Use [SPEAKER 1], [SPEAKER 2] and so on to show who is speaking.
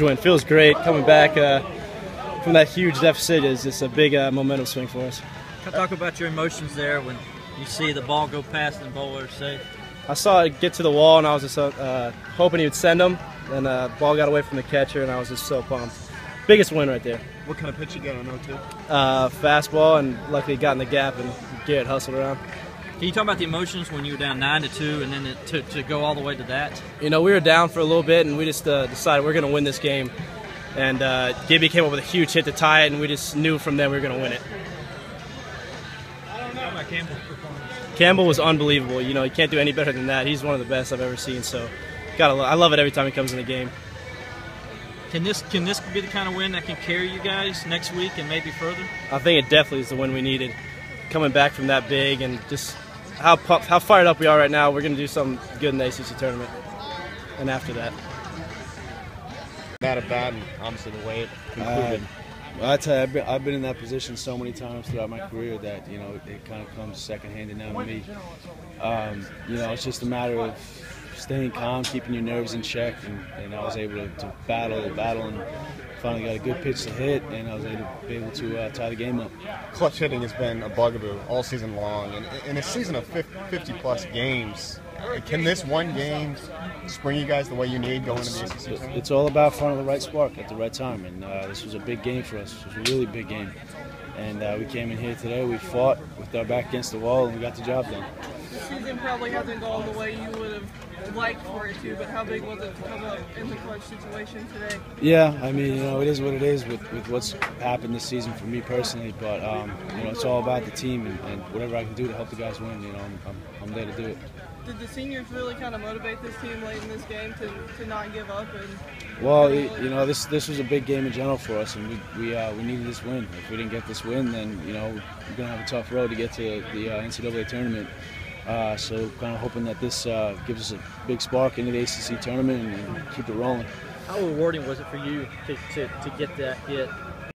[SPEAKER 1] huge win. Feels great coming back uh, from that huge deficit. Is just a big uh, momentum swing for us.
[SPEAKER 2] Talk about your emotions there when you see the ball go past and Boulware safe.
[SPEAKER 1] I saw it get to the wall, and I was just uh, hoping he would send him. And uh, ball got away from the catcher, and I was just so pumped. Biggest win right there.
[SPEAKER 3] What kind of pitch you got on 0-2?
[SPEAKER 1] Uh, fastball, and luckily got in the gap, and Garrett hustled around.
[SPEAKER 2] Can you talk about the emotions when you were down nine to two, and then to, to go all the way to that?
[SPEAKER 1] You know, we were down for a little bit, and we just uh, decided we're going to win this game. And uh, Gibby came up with a huge hit to tie it, and we just knew from then we were going to win it. I don't know about Campbell's performance. Campbell was unbelievable. You know, he can't do any better than that. He's one of the best I've ever seen. So, gotta, lo- I love it every time he comes in the game.
[SPEAKER 2] Can this can this be the kind of win that can carry you guys next week and maybe further?
[SPEAKER 1] I think it definitely is the win we needed. Coming back from that big and just how pu- how fired up we are right now. We're going to do something good in the ACC tournament. And after that,
[SPEAKER 3] That at bat, and obviously the way it concluded.
[SPEAKER 4] Well, I tell you, I've been, I've been in that position so many times throughout my career that you know it kind of comes secondhanded now to me. Um, you know, it's just a matter of staying calm, keeping your nerves in check, and, and I was able to, to battle, battle, and finally got a good pitch to hit, and I was able, be able to uh, tie the game up.
[SPEAKER 3] Clutch hitting has been a bugaboo all season long. And in a season of 50 plus games, can this one game spring you guys the way you need going into the ACC?
[SPEAKER 4] It's all about finding the right spark at the right time, and uh, this was a big game for us. It was a really big game, and uh, we came in here today. We fought with our back against the wall, and we got the job done.
[SPEAKER 5] The season probably hasn't gone the way you would have liked for it to, but how big was it to come up in the clutch situation today?
[SPEAKER 4] Yeah, I mean, you know, it is what it is with, with what's happened this season for me personally. But um, you know, it's all about the team and, and whatever I can do to help the guys win. You know, I'm, I'm, I'm there to do it.
[SPEAKER 5] Did the seniors really kind of motivate this team late in this game to, to not give up? And
[SPEAKER 4] Well, it, you know, this this was a big game in general for us, and we we, uh, we needed this win. If we didn't get this win, then you know we're gonna have a tough road to get to the uh, NCAA tournament. Uh, so, kind of hoping that this uh, gives us a big spark into the ACC tournament and, and keep it rolling.
[SPEAKER 2] How rewarding was it for you to, to, to get that hit